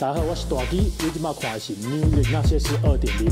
大家好，我是大基，你今麦看的是《纽约那些事二点零》。